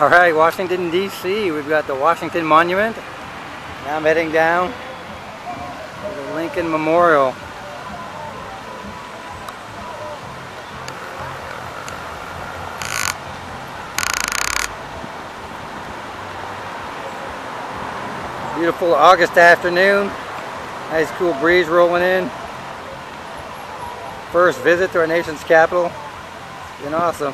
All right, Washington, D.C. We've got the Washington Monument. Now I'm heading down to the Lincoln Memorial. Beautiful August afternoon. Nice cool breeze rolling in. First visit to our nation's capital. Been awesome.